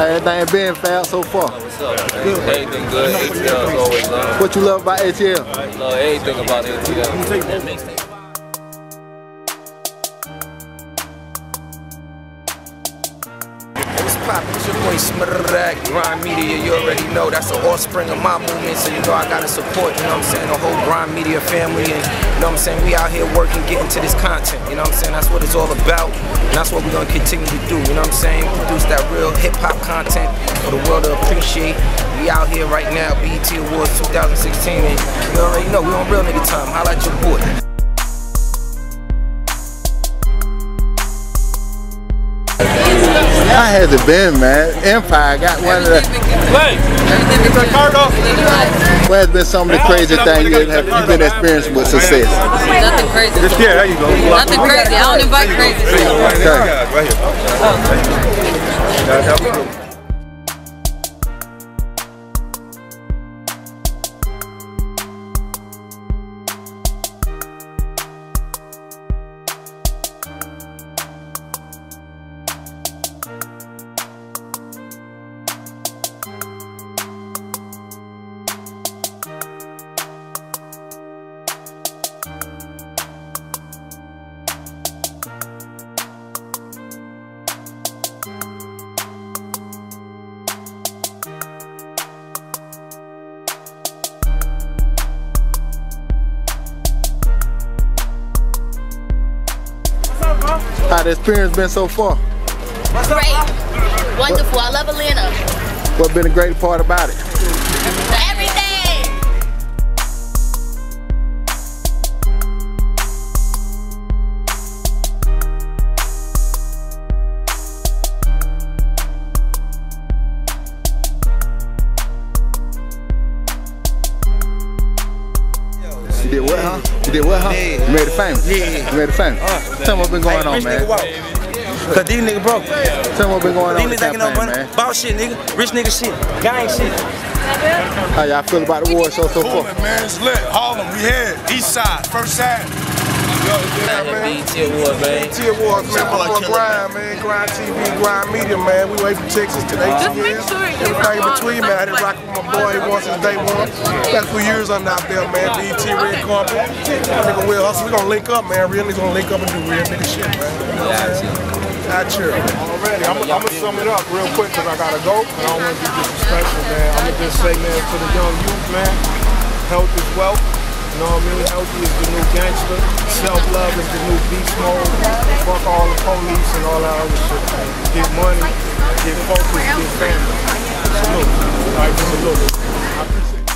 Everything been fast so far. What's up? Good. Everything good. ATL is always love. What you love about ATL? I Love everything about ATL. Smurrak, Grind Media, you already know. That's the offspring of my movement, so you know I gotta support, you know what I'm saying, the whole Grind Media family, and you know what I'm saying, we out here working, getting to this content, you know what I'm saying, that's what it's all about, and that's what we're gonna continue to do, you know what I'm saying, produce that real hip-hop content for the world to appreciate. We out here right now, BET Awards 2016, and you already know, we on real nigga time, holla at your boy. How has it been, man? Empire got one of the. What has been some of the crazy things you have you've been experiencing with success? Nothing crazy. Just, Yeah, there you go. Nothing crazy. I don't invite crazy people. Okay. Right here. How the experience been so far? Great. Wonderful. I love Atlanta. What been the great part about it? You did what, huh? You did what, huh? Yeah. You made it famous. Yeah. You made it famous. Tell me what's been going on, man. Cause these niggas broke. Tell me what's been going on These with the niggas ain't no campaign, money. man. Ball shit, nigga. Rich nigga shit. Gang shit. How y'all feel about the war show so far? Coolin', man. It's lit. Harlem, we here. East side, first side. BET Awards, man. BET Awards, man, my boy Grind, man, Grind TV, Grind Media, man. We wait from Texas to 18 years. Everything in between, man. I done rock with my boy once since day one. Got a few years under out there, man. BET Red Carpet. Nigga Will Hustle. We gonna link up, man. Real niggas gonna link up and do real nigga shit, man. Not sure. Already, I'm, I'm gonna sum it up real quick because I gotta go. And I don't want to be disrespectful, man. I'm gonna just say, man, to the young youth, man, health is wealth. You know what I mean? Healthy is the new gangster. Self-love is the new beast mode. Fuck all the police and all that other shit, man. Get money, get focused, get family. Salute. All right, salute. I appreciate it.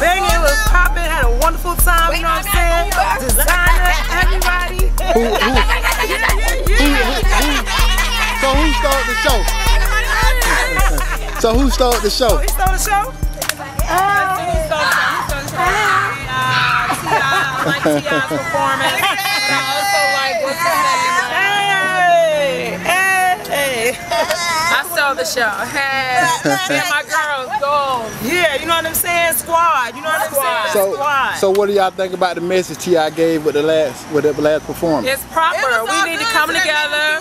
Bang, it was popping, had a wonderful time, you know what I'm saying? Designer, everybody. so who started the show? He stole the show? Uh, he stole the show. He stole the show. I like T.I.'s performance. But I also like what's his name? Hey, hey. I stole the show. Hey, me my girls, go. Yeah, you know what I'm saying? Squad. You know what I'm saying? So, Squad. so what do y'all think about the message T.I. gave with the last with the last performance? It's proper. We need to come together,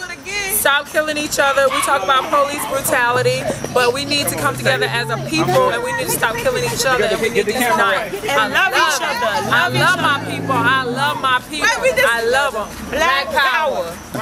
stop killing each other. We talk about police brutality, but we need to come together as a people and we need to stop killing each other and we need to unite. And love each other. I love my people. I love my people. I love them. Black power. Right.